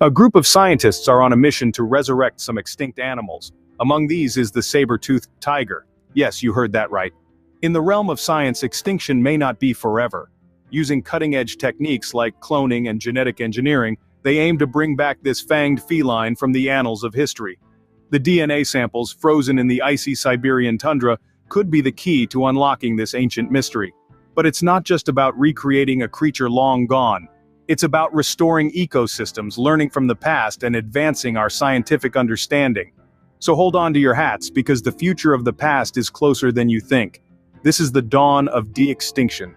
A group of scientists are on a mission to resurrect some extinct animals. Among these is the saber-toothed tiger. Yes, you heard that right. In the realm of science, extinction may not be forever. Using cutting-edge techniques like cloning and genetic engineering, they aim to bring back this fanged feline from the annals of history. The DNA samples frozen in the icy Siberian tundra could be the key to unlocking this ancient mystery. But it's not just about recreating a creature long gone. It's about restoring ecosystems, learning from the past, and advancing our scientific understanding. So hold on to your hats, because the future of the past is closer than you think. This is the dawn of de-extinction.